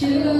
Sure.